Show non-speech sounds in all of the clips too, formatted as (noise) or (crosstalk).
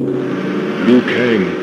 Liu Kang.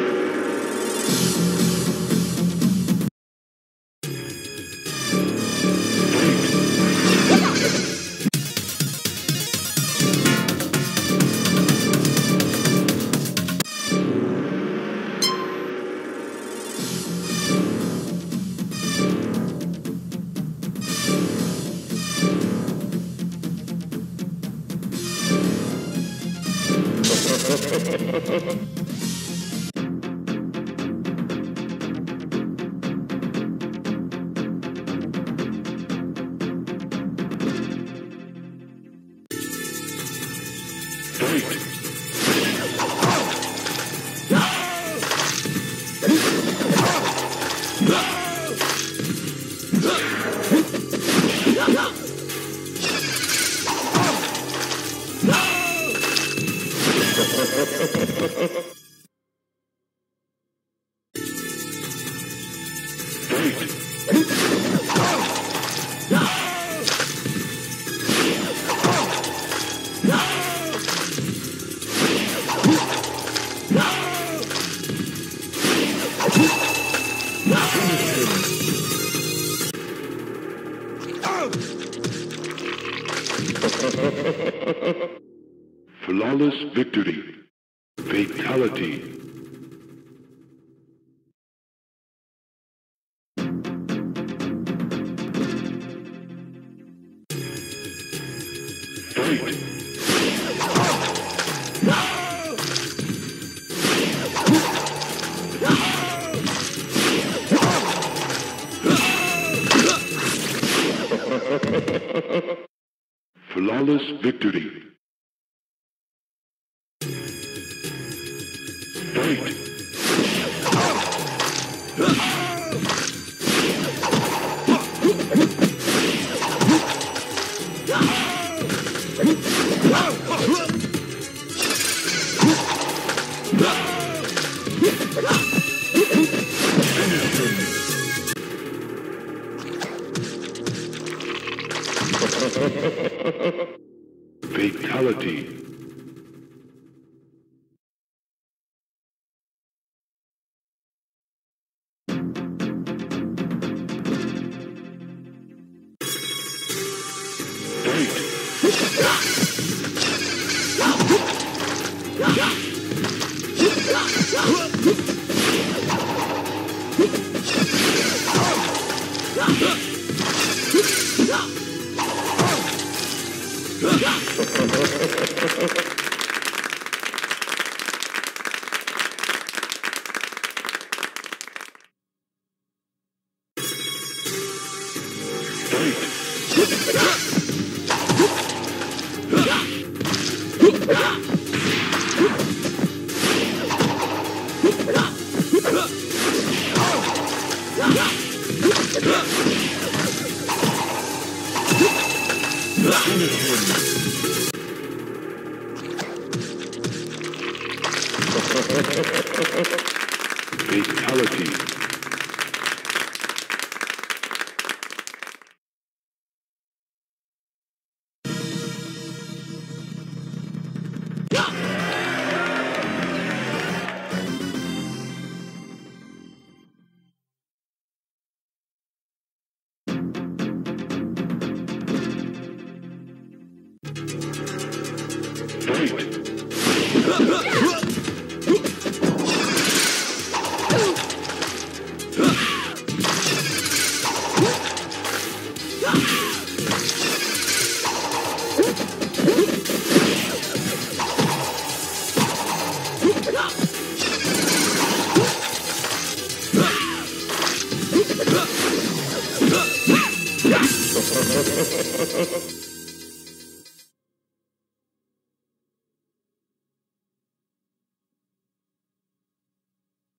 Flawless victory. Fatality. Fight!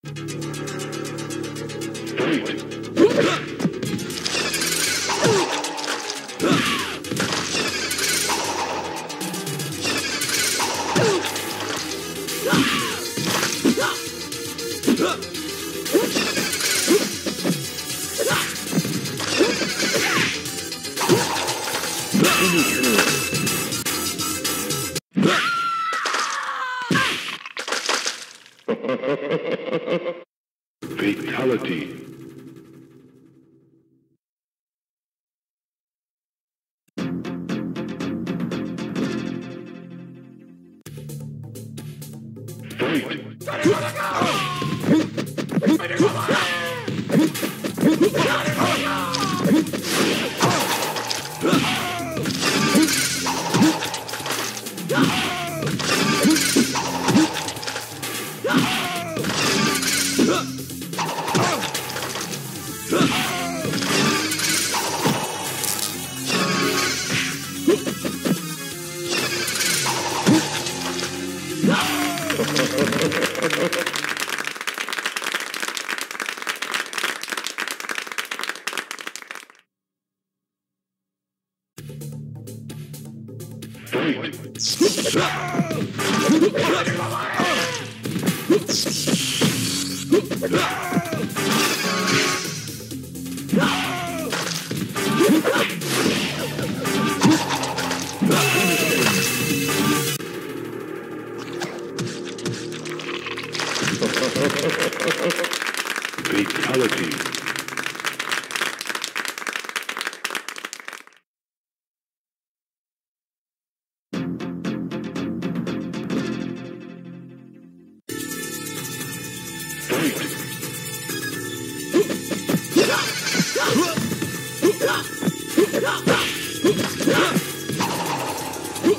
Fight! Fight! Fatality.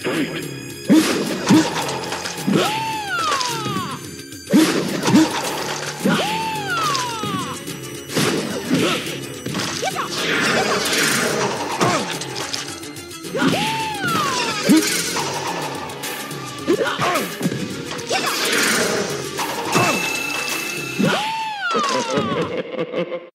Fatality. (laughs) (laughs)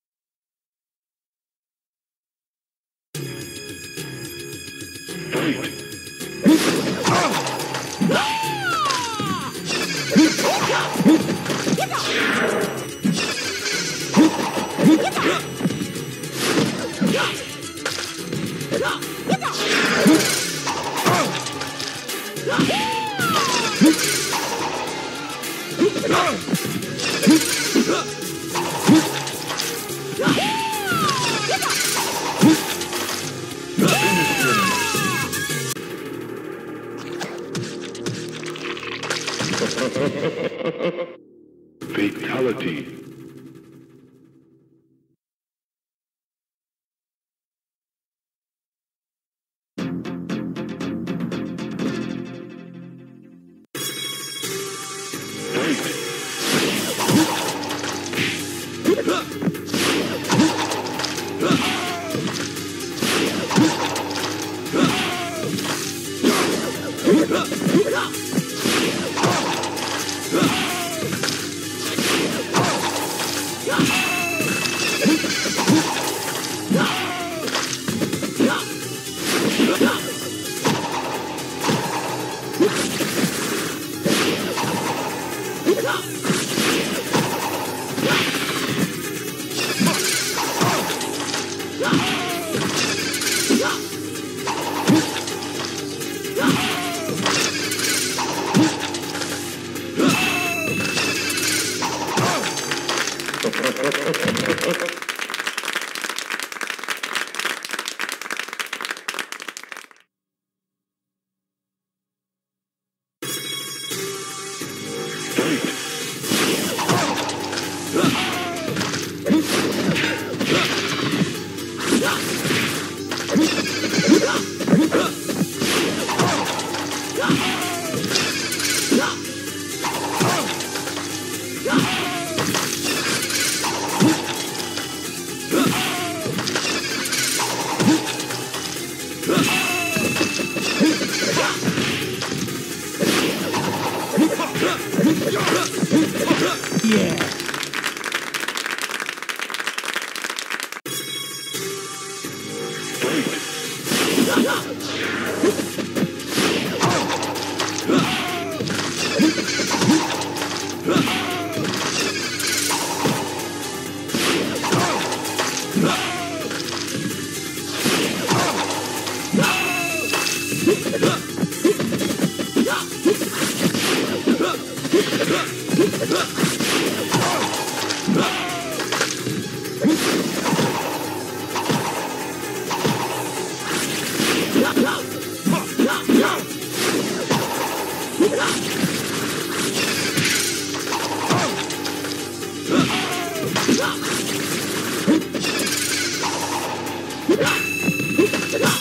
Fatality.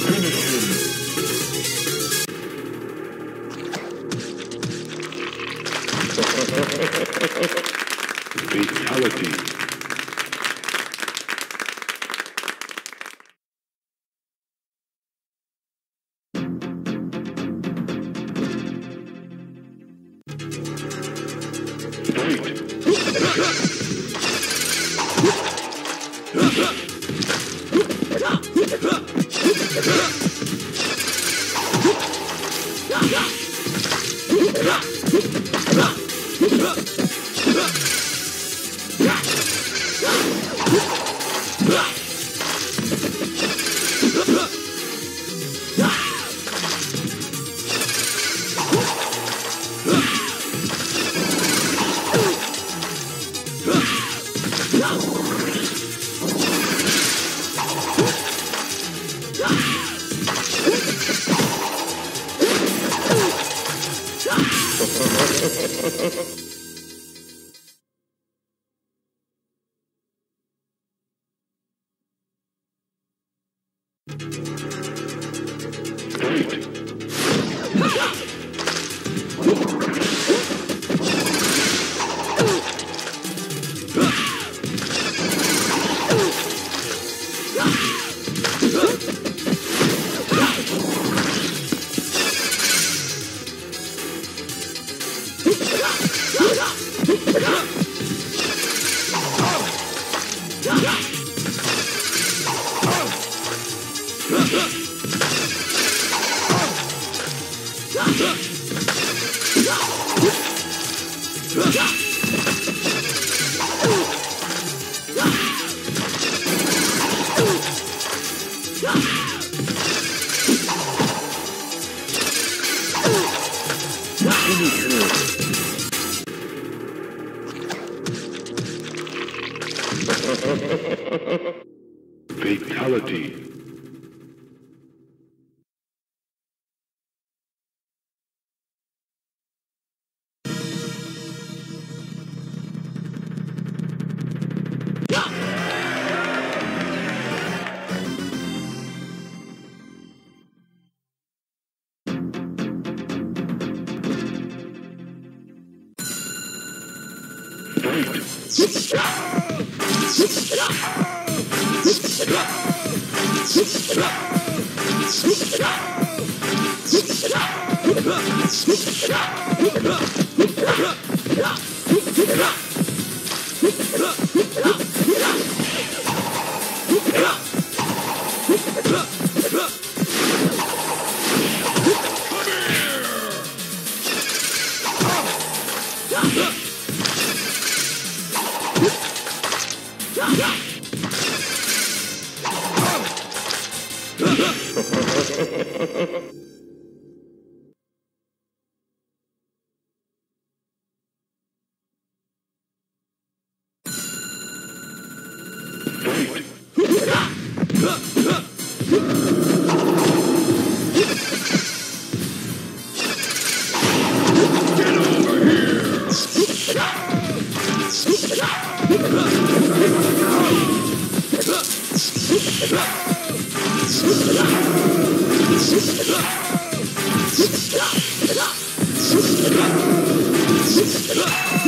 Fatality. Scorpion wins.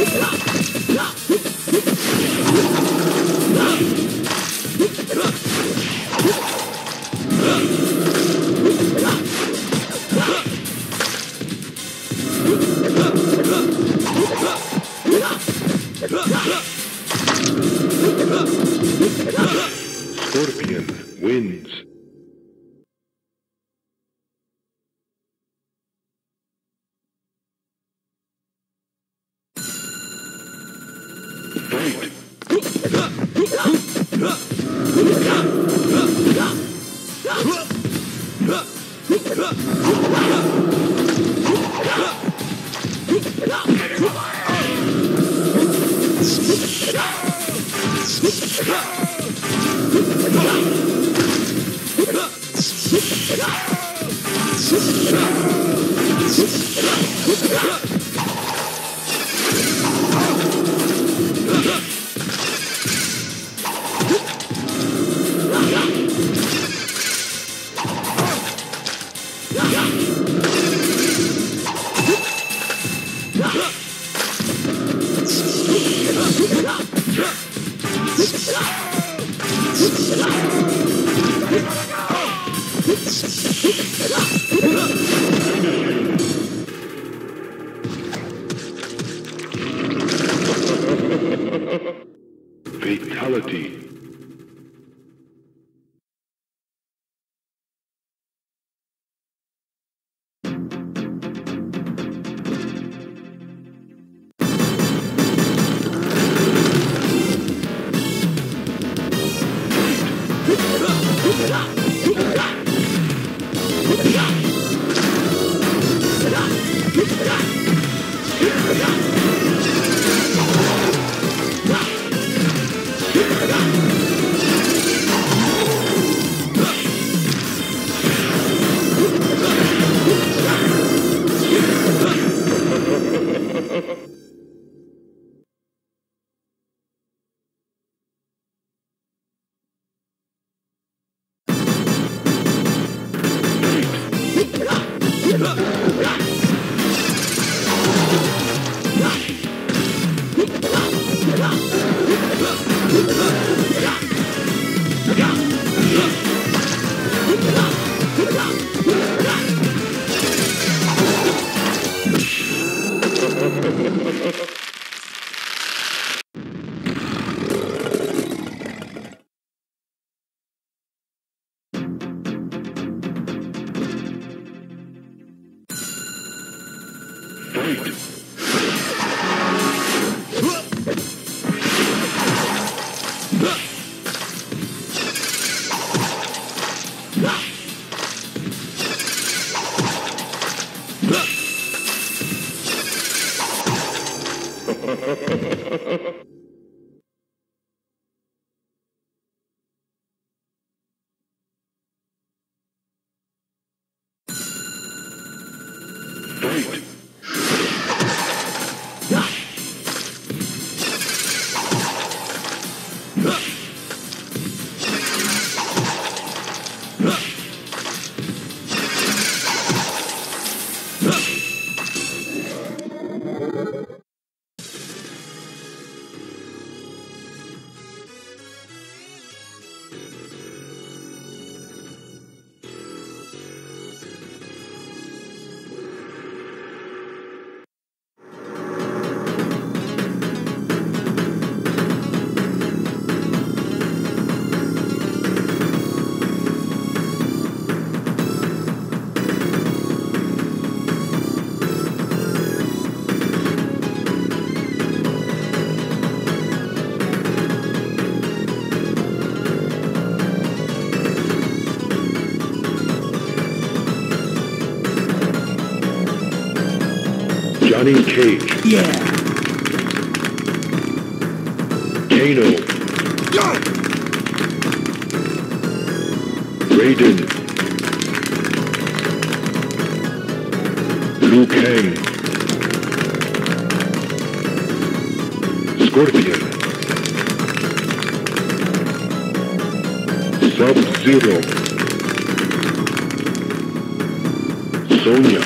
Fight! Fatality. Fight! Fight! Huh! (laughs) Johnny Cage. Yeah. Kano. Raiden. Liu Kang. Scorpion. Sub-Zero. Sonya.